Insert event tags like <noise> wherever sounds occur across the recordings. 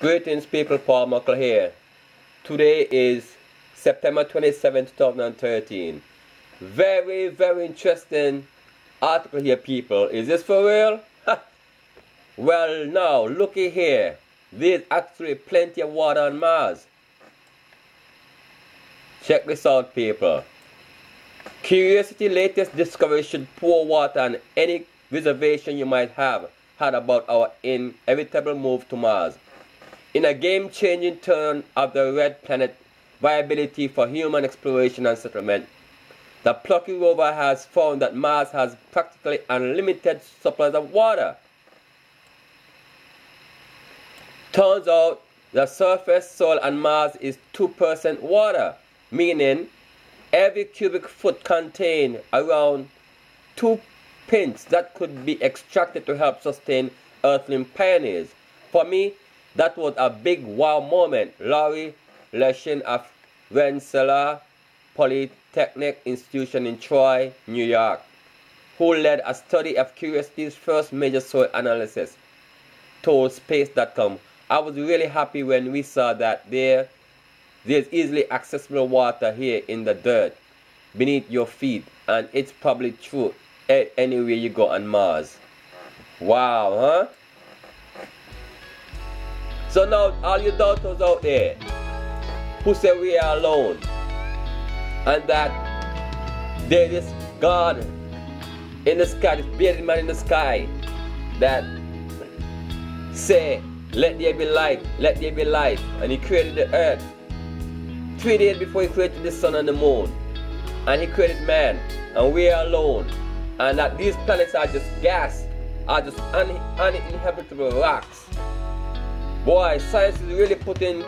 Greetings people, Paul Muckle here. Today is September 27, 2013. Very, very interesting article here people. Is this for real? well now, looky here. There's actually plenty of water on Mars. Check this out people. Curiosity latest discovery should pour water on any reservation you might have had about our inevitable move to Mars. In a game-changing turn of the red planet viability for human exploration and settlement, the plucky rover has found that Mars has practically unlimited supplies of water. Turns out the surface soil on Mars is 2% water, meaning every cubic foot contains around 2 pints that could be extracted to help sustain Earthling pioneers. For me, that was a big wow moment. Laurie Leshin of Rensselaer Polytechnic Institution in Troy, New York, who led a study of Curiosity's first major soil analysis, told Space.com, I was really happy when we saw that there there's easily accessible water here in the dirt beneath your feet and it's probably true anywhere you go on Mars. Wow, huh? So now, all you doubters out there who say we are alone. And that there is God in the sky, this bearded man in the sky that say, let there be light, let there be light, and he created the earth three days before he created the sun and the moon, and he created man, and we are alone, and that these planets are just gas, are just un uninhabitable rocks. Boy, science is really putting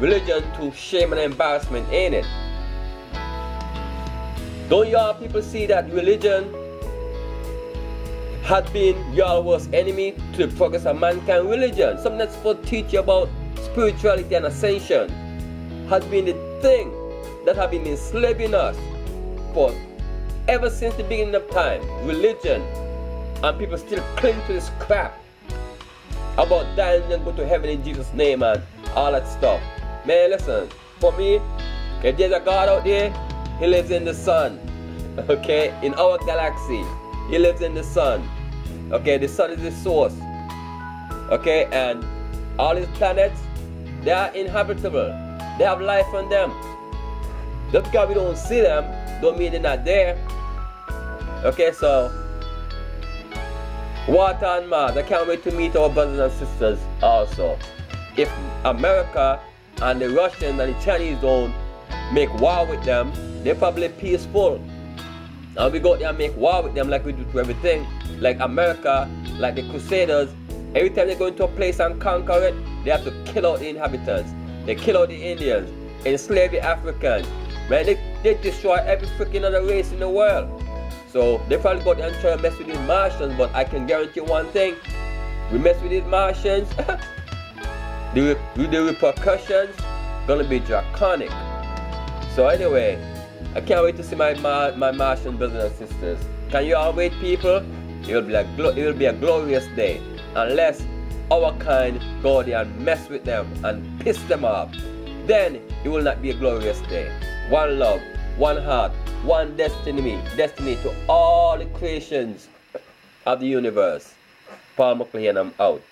religion to shame and embarrassment, ain't it? Don't y'all people see that religion has been y'all worst enemy to the progress of mankind? Religion, something that's supposed to teach you about spirituality and ascension, has been the thing that have been enslaving us for ever since the beginning of time. Religion, and people still cling to this crap about dying and go to heaven in Jesus' name and all that stuff. Man, listen, for me, if there's a God out there, He lives in the sun. <laughs> Okay, in our galaxy, He lives in the sun. Okay, the sun is the source. Okay, and all these planets, they are inhabitable. They have life on them. Just because we don't see them, don't mean they're not there. Okay, so Water on Mars. I can't wait to meet our brothers and sisters also. If America and the Russians and the Chinese don't make war with them, they're probably peaceful. And we go there and make war with them like we do to everything. Like America, like the Crusaders, every time they go into a place and conquer it, they have to kill out the inhabitants. They kill out the Indians, enslave the Africans. Man, they, they destroy every freaking other race in the world. So they probably go and try to mess with these Martians, but I can guarantee one thing. We mess with these Martians, <laughs> the, the repercussions gonna be draconic. So anyway, I can't wait to see my my Martian brothers and sisters. Can you all wait, people? It will be a it will be a glorious day, unless our kind go there and mess with them and piss them off. Then it will not be a glorious day. One love, one heart, one destiny, destiny to all the creations of the universe. Paul Muckle, I'm out.